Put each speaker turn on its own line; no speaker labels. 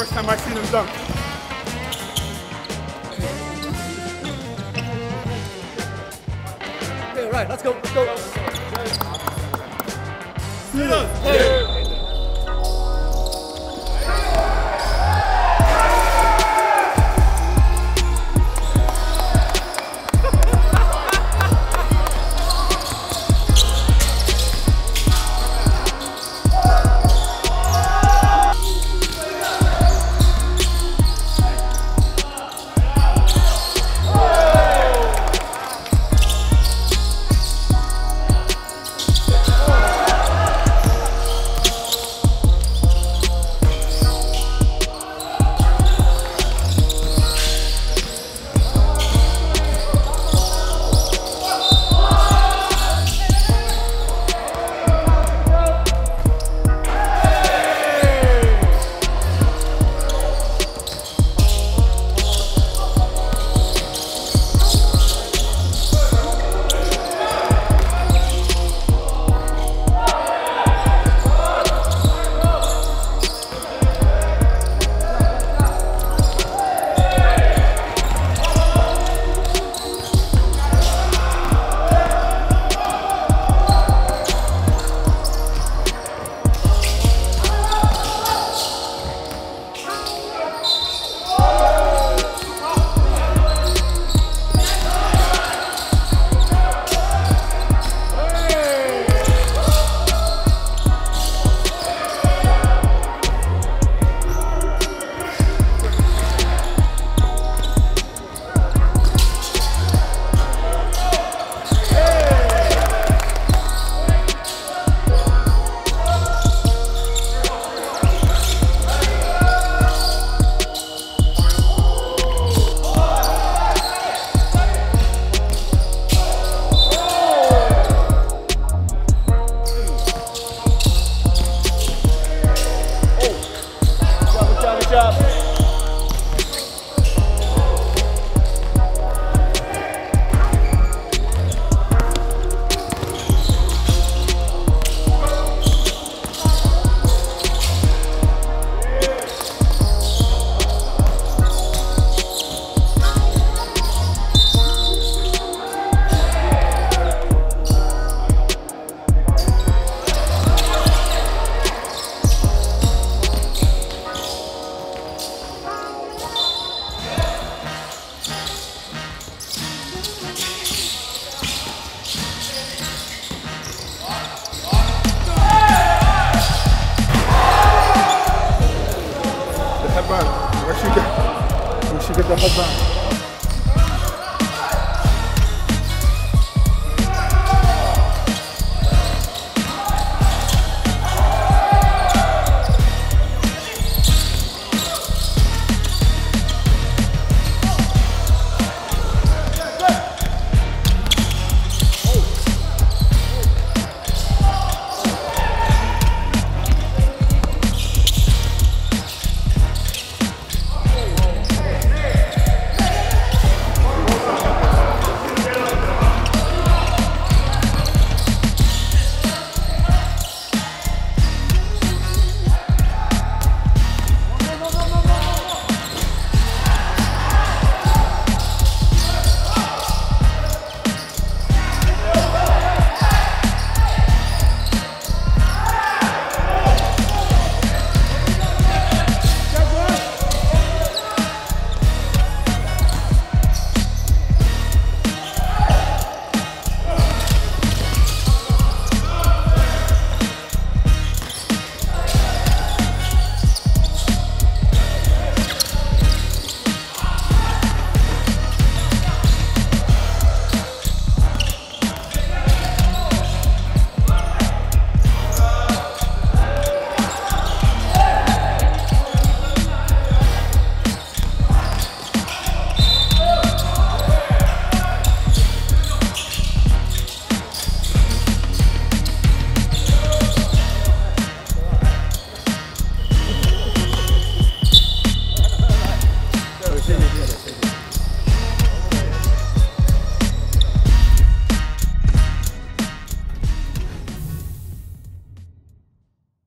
first time I seen him dunk.
Okay, right, let's go, let's go. Good
pas. Moi je suis que. Je.